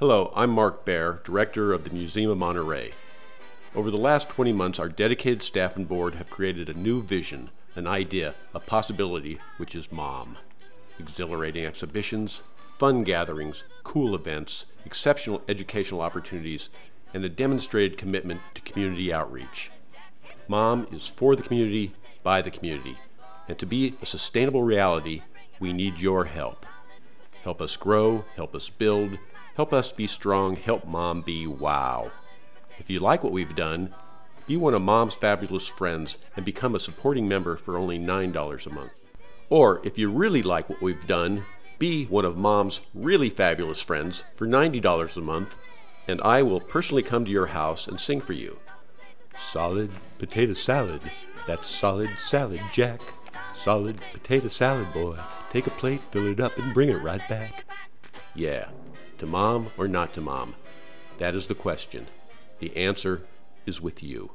Hello, I'm Mark Baer, Director of the Museum of Monterey. Over the last 20 months, our dedicated staff and board have created a new vision, an idea, a possibility, which is MOM. Exhilarating exhibitions, fun gatherings, cool events, exceptional educational opportunities, and a demonstrated commitment to community outreach. MOM is for the community, by the community, and to be a sustainable reality, we need your help. Help us grow, help us build, help us be strong, help Mom be wow. If you like what we've done, be one of Mom's fabulous friends and become a supporting member for only $9 a month. Or if you really like what we've done, be one of Mom's really fabulous friends for $90 a month, and I will personally come to your house and sing for you. Solid potato salad. That's solid salad, Jack. Solid potato salad, boy. Take a plate, fill it up, and bring it right back. Yeah, to mom or not to mom? That is the question. The answer is with you.